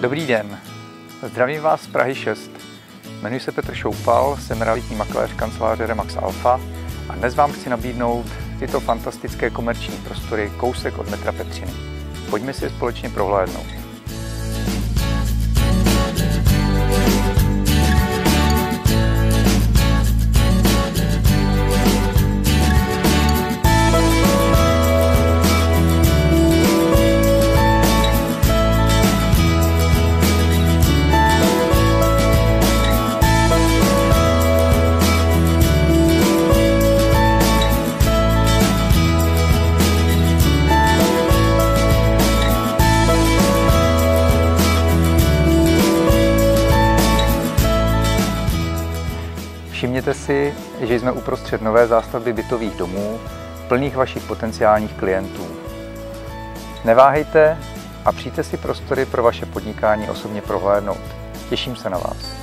Dobrý den, zdravím vás z Prahy 6. Jmenuji se Petr Šoupal, jsem realitní makléř kanceláře Remax Alpha a dnes vám chci nabídnout tyto fantastické komerční prostory kousek od metra Petřiny. Pojďme si je společně prohlédnout. Všimněte si, že jsme uprostřed nové zástavby bytových domů, plných vašich potenciálních klientů. Neváhejte a přijďte si prostory pro vaše podnikání osobně prohlédnout. Těším se na vás.